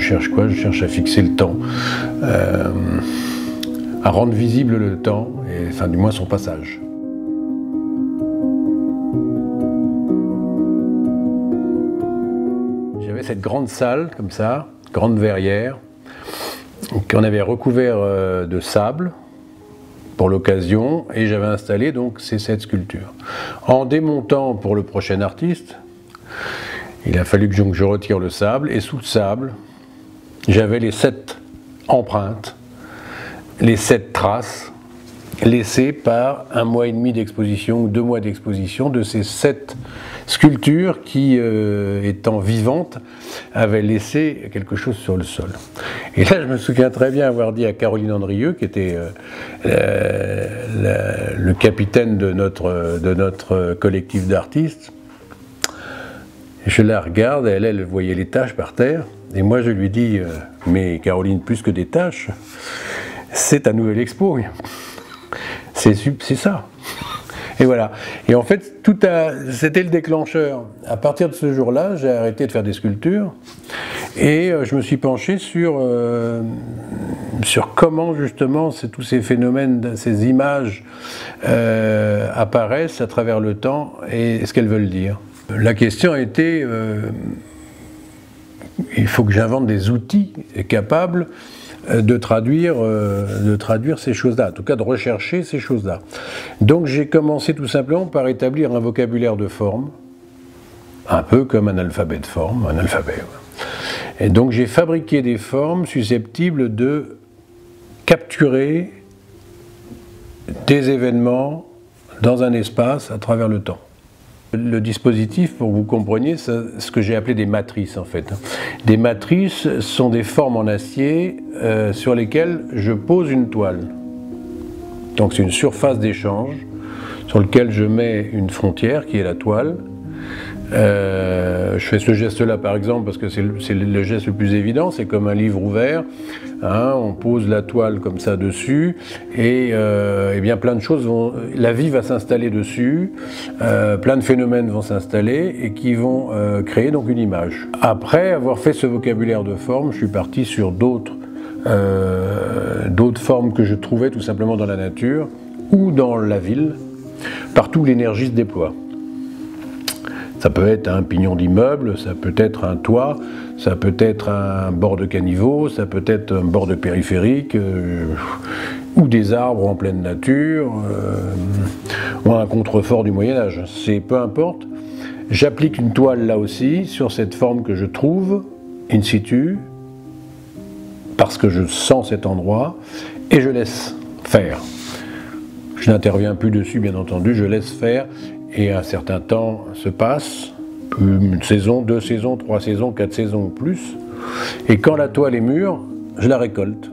cherche quoi? Je cherche à fixer le temps, euh, à rendre visible le temps, et enfin du moins son passage. J'avais cette grande salle comme ça, grande verrière, qu'on avait recouvert euh, de sable pour l'occasion, et j'avais installé donc ces sept sculptures. En démontant pour le prochain artiste, il a fallu que je retire le sable, et sous le sable, j'avais les sept empreintes, les sept traces laissées par un mois et demi d'exposition ou deux mois d'exposition de ces sept sculptures qui, euh, étant vivantes, avaient laissé quelque chose sur le sol. Et là, je me souviens très bien avoir dit à Caroline Andrieux, qui était euh, le capitaine de notre, de notre collectif d'artistes, je la regarde, elle, elle voyait les tâches par terre, et moi je lui dis, euh, mais Caroline, plus que des tâches, c'est ta nouvelle expo. C'est ça. Et voilà. Et en fait, tout c'était le déclencheur. À partir de ce jour-là, j'ai arrêté de faire des sculptures et euh, je me suis penché sur, euh, sur comment justement tous ces phénomènes, ces images apparaissent à travers le temps et ce qu'elles veulent dire. La question a été, euh, il faut que j'invente des outils capables euh, de traduire, euh, de traduire ces choses-là, en tout cas de rechercher ces choses-là. Donc j'ai commencé tout simplement par établir un vocabulaire de forme, un peu comme un alphabet de forme, un alphabet. Et donc j'ai fabriqué des formes susceptibles de capturer des événements dans un espace à travers le temps. Le dispositif, pour que vous compreniez, c'est ce que j'ai appelé des matrices en fait. Des matrices sont des formes en acier euh, sur lesquelles je pose une toile. Donc c'est une surface d'échange sur laquelle je mets une frontière qui est la toile euh, je fais ce geste-là par exemple parce que c'est le, geste le plus évident, c'est comme un livre ouvert, hein, on pose la toile comme ça dessus et, euh, eh bien plein de choses vont, la vie va s'installer dessus, euh, plein de phénomènes vont s'installer et qui vont créer donc une image. Après avoir fait ce vocabulaire de forme, je suis parti sur d'autres d'autres formes que je trouvais tout simplement dans la nature ou dans la ville, partout où l'énergie se déploie. Ça peut être un pignon d'immeuble, ça peut être un toit, ça peut être un bord de caniveau, ça peut être un bord de périphérique, euh, ou des arbres en pleine nature, euh, ou un contrefort du Moyen Âge. C'est peu importe. J'applique une toile là aussi sur cette forme que je trouve in situ, parce que je sens cet endroit, et je laisse faire. Je n'interviens plus dessus, bien entendu, je laisse faire, et un certain temps se passe, une saison, deux saisons, trois saisons, quatre saisons ou plus. Et quand la toile est mûre, je la récolte.